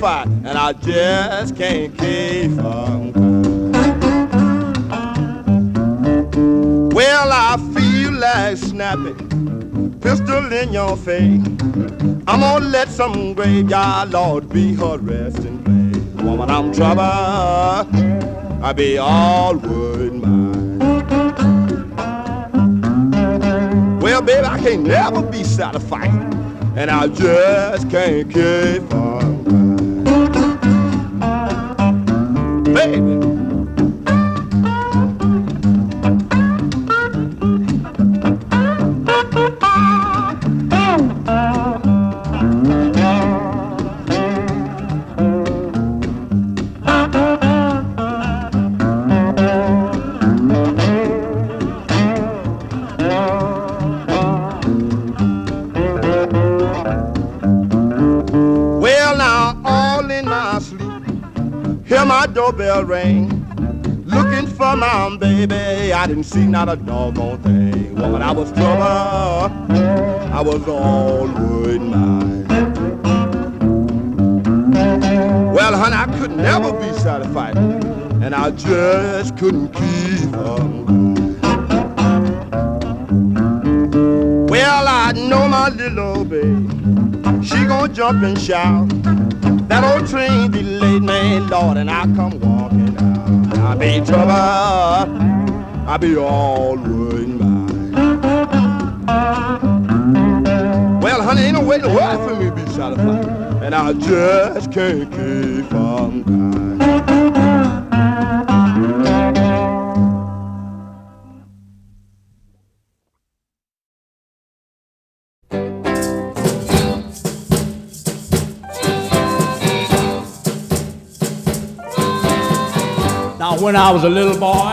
satisfied, and I just can't keep from Well, I feel like snapping pistol in your face. I'm gonna let some graveyard lord be her resting place. Woman, I'm trouble. I be all wood mine. Well, baby, I can't never be satisfied, and I just can't keep on. Baby. Doorbell ring. Looking for my baby, I didn't see not a doggone thing. Woman, I was trouble, I was all wood mine. Well, honey, I could never be satisfied, and I just couldn't keep on. Well, I know my little baby, she gonna jump and shout. That old train delayed me, Lord, and I come walking out. I be trouble, I be all by. Well, honey, ain't no way the world for me to be satisfied, and I just can't keep from when I was a little boy,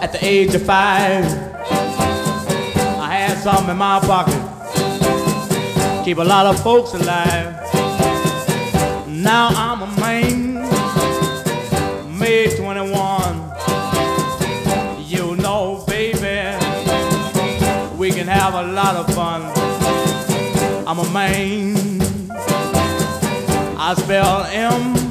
at the age of five, I had something in my pocket, keep a lot of folks alive. Now I'm a man, May 21. You know, baby, we can have a lot of fun. I'm a man, I spell M.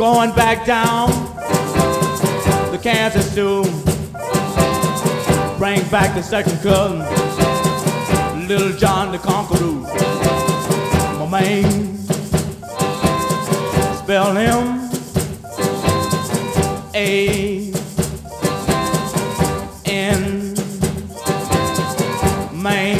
going back down the Kansas to bring back the second cousin, Little John the Conqueror. My man, spell him A N Maine.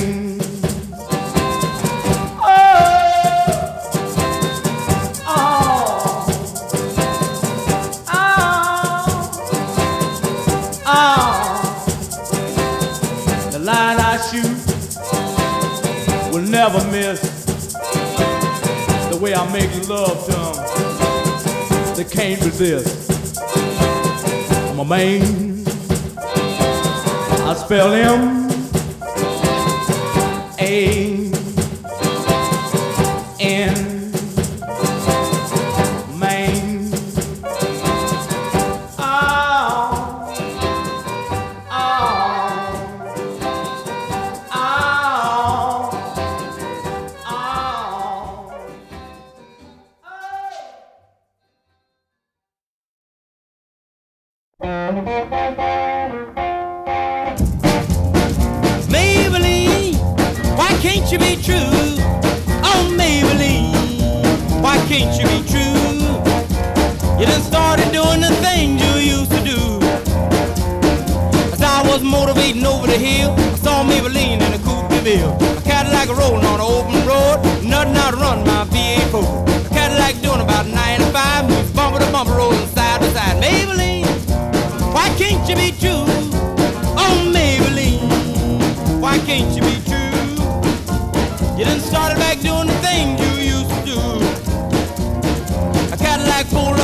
The way I make love to them. They can't resist. I'm a man. I spell him A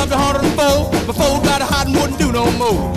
Up to 104. My Ford got hot and wouldn't do no more.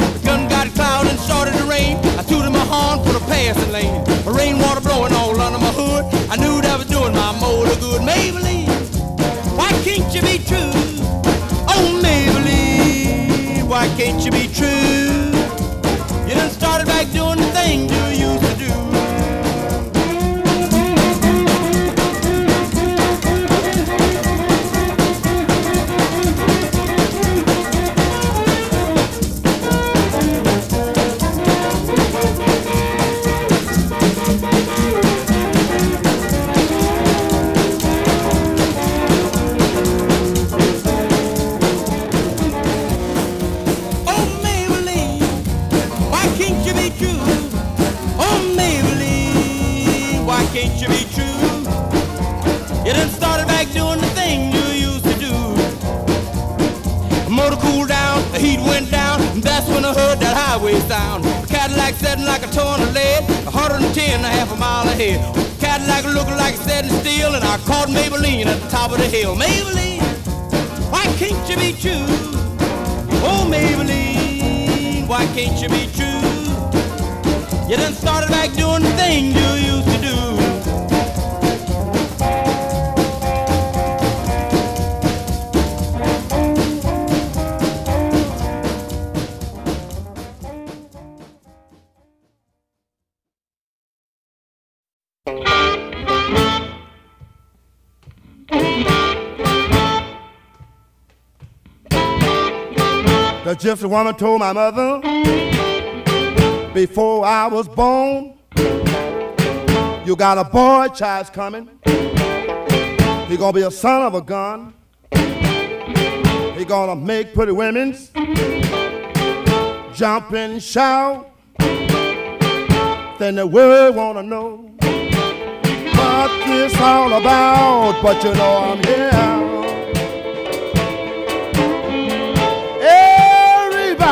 The top The gypsy woman told my mother before I was born, you got a boy child's coming. He gonna be a son of a gun. He gonna make pretty women's jump and shout. Then the world wanna know what this all about. But you know I'm here.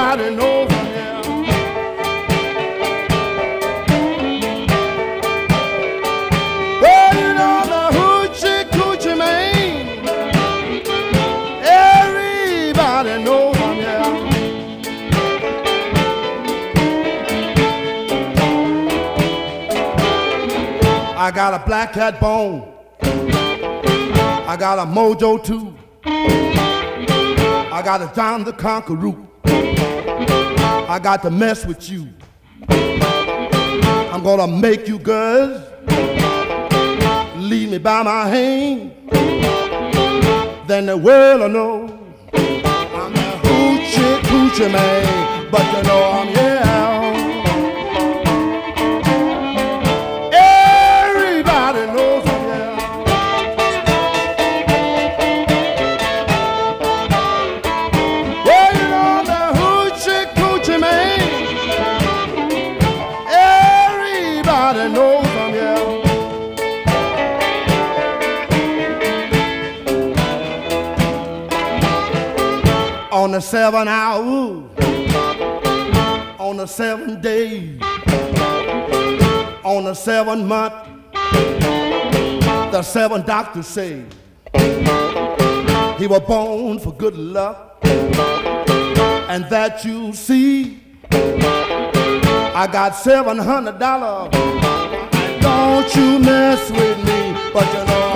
Everybody knows I'm here. Well, you know the hoochie coochie man. Everybody knows. I got a black cat bone. I got a mojo too. I got a John the Conqueror. I got to mess with you. I'm gonna make you girls lead me by my hand. Then the world will know I'm the hoochie coochie man. But you know I'm here. The seven hour, on the seven days, on the seven month, the seven doctors say he was born for good luck, and that you see, I got seven hundred dollars. Don't you mess with me, but you know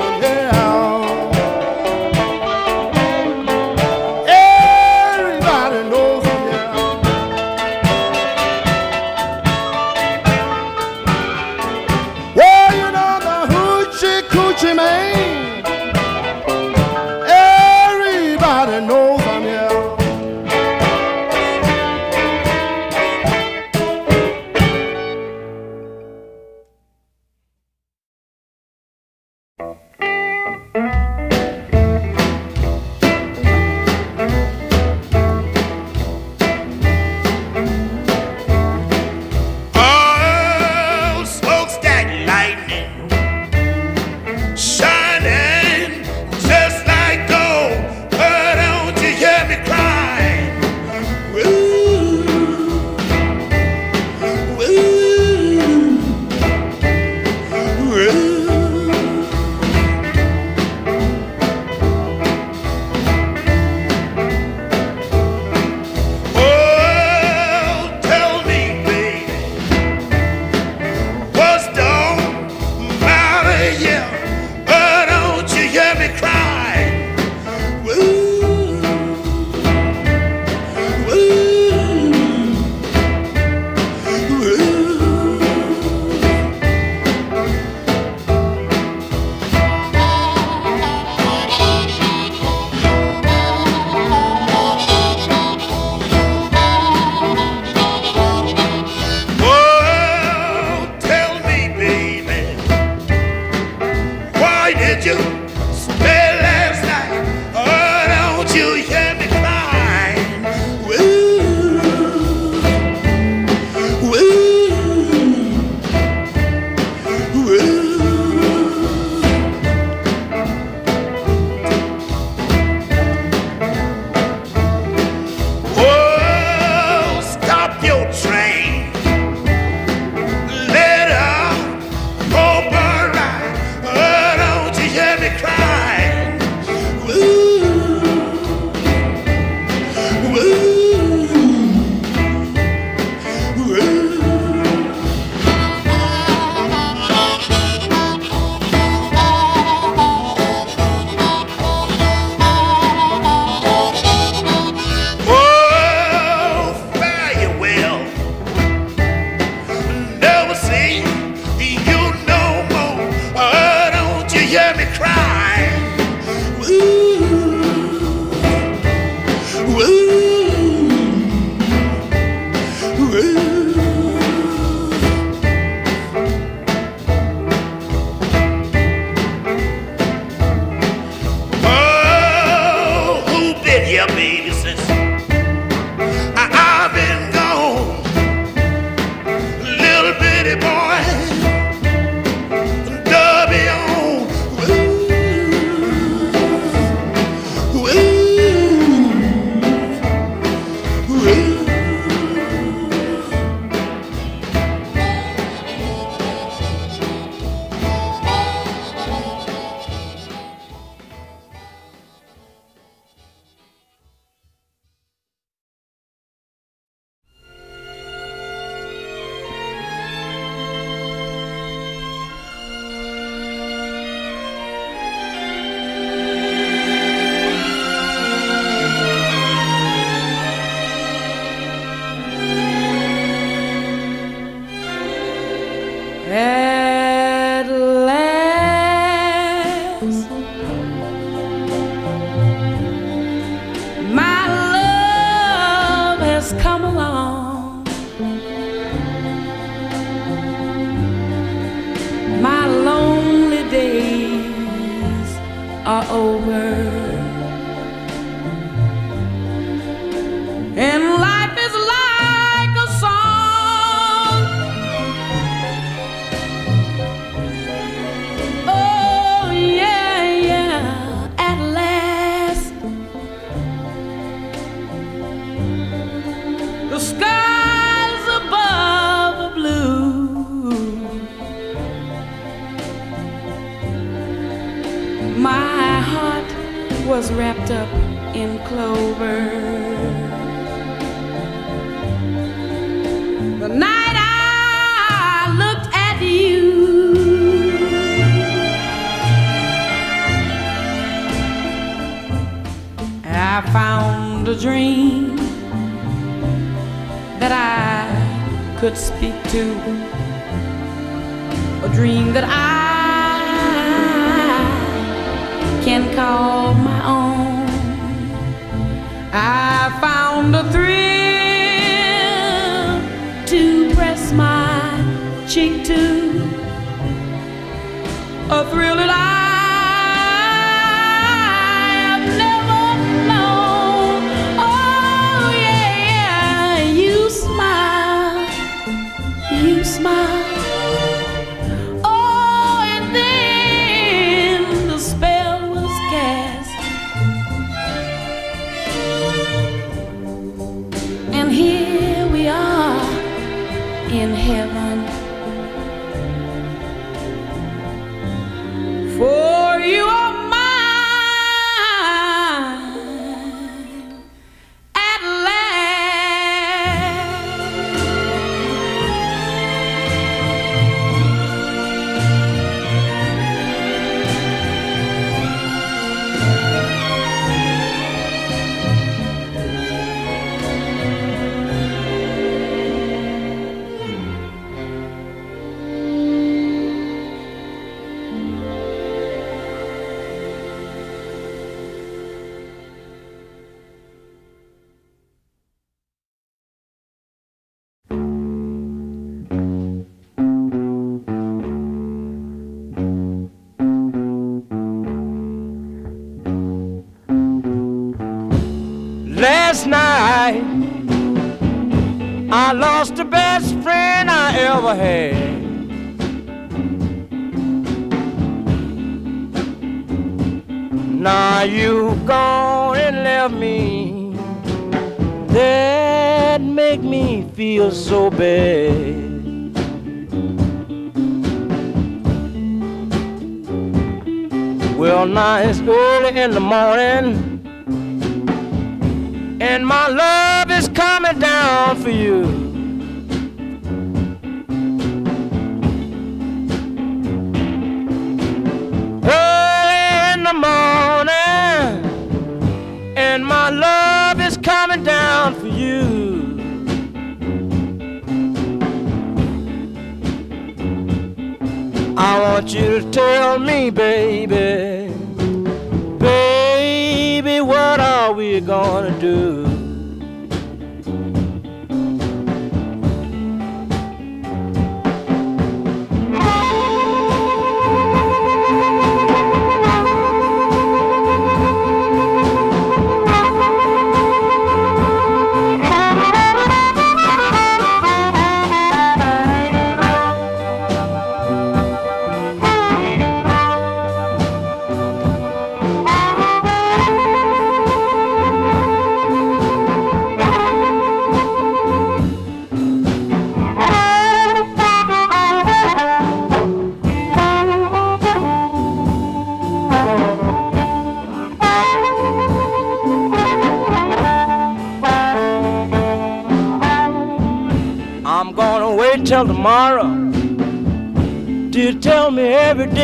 The skies above are blue. My heart was wrapped up in clover. The night I looked at you, I found a dream that I could speak to, a dream that I can call my own. I found a thrill to press my cheek to, a thrill I lost the best friend I ever had. Now you gone and left me. That make me feel so bad. Well, now it's early in the morning and my love is coming down for you. And my love is coming down for you. I want you to tell me, baby, baby, what are we gonna do?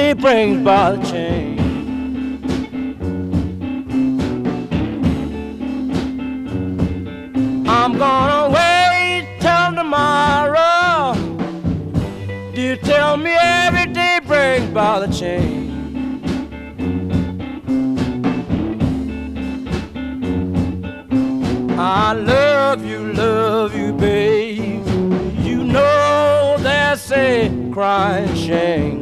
Day brings about a change. I'm gonna wait till tomorrow Do you tell me every day brings by the chain. I love you, love you, babe. You know that's a crying shame.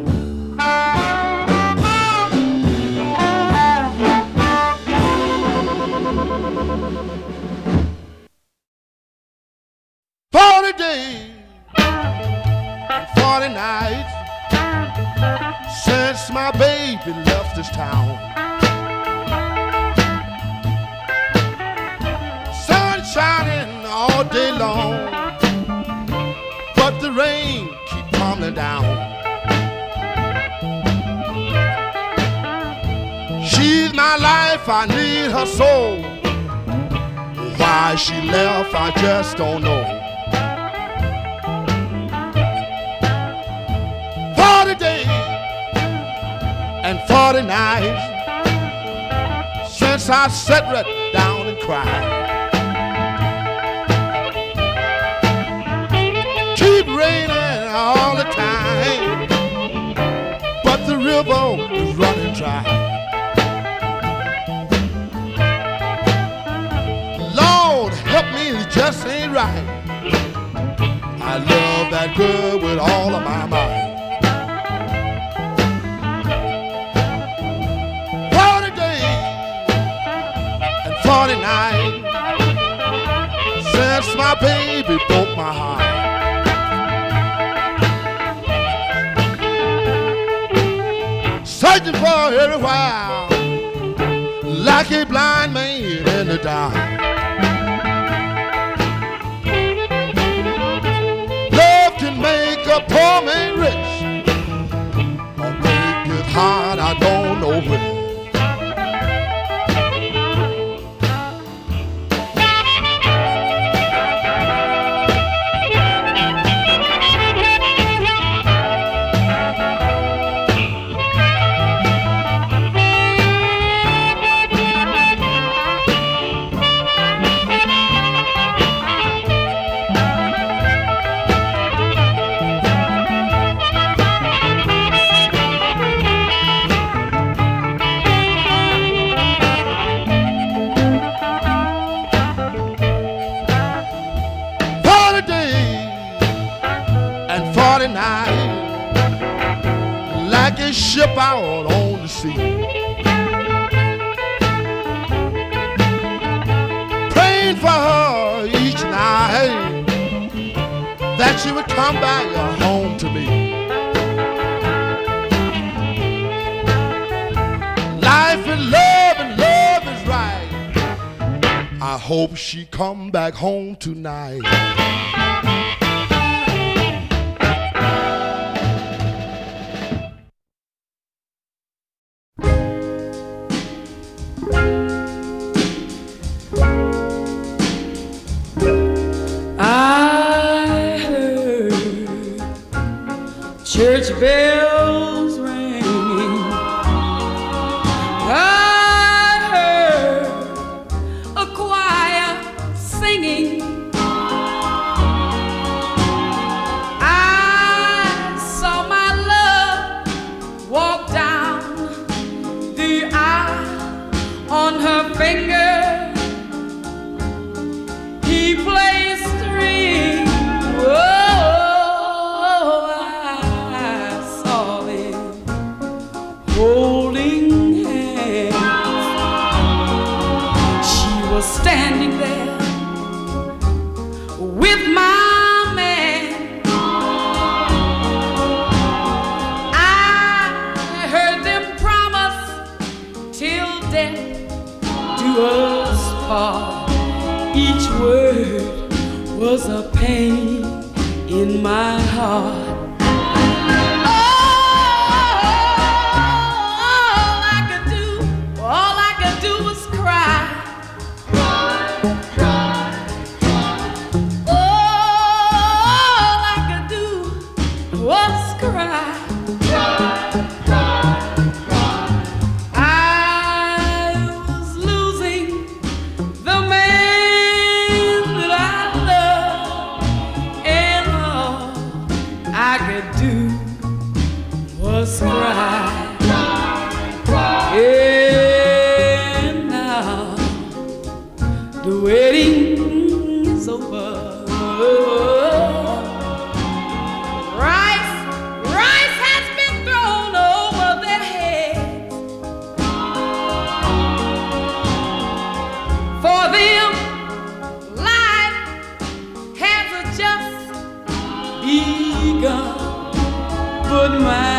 My baby left this town. Sun shining all day long, but the rain keep coming down. She's my life, I need her soul. Why she left, I just don't know. 40 nights since I sat right down and cried. Keep raining all the time, but the river is running dry. Lord, help me, it just ain't right. I love that girl with all of my mind. Broke my heart. Searching for everywhere like a blind man in the dark. Love can make a poor man rich or make it hard, I don't know which. And forty nights, like a ship out on the sea. Praying for her each night that she would come back home to me. Life and love and love is right. I hope she come back home tonight. But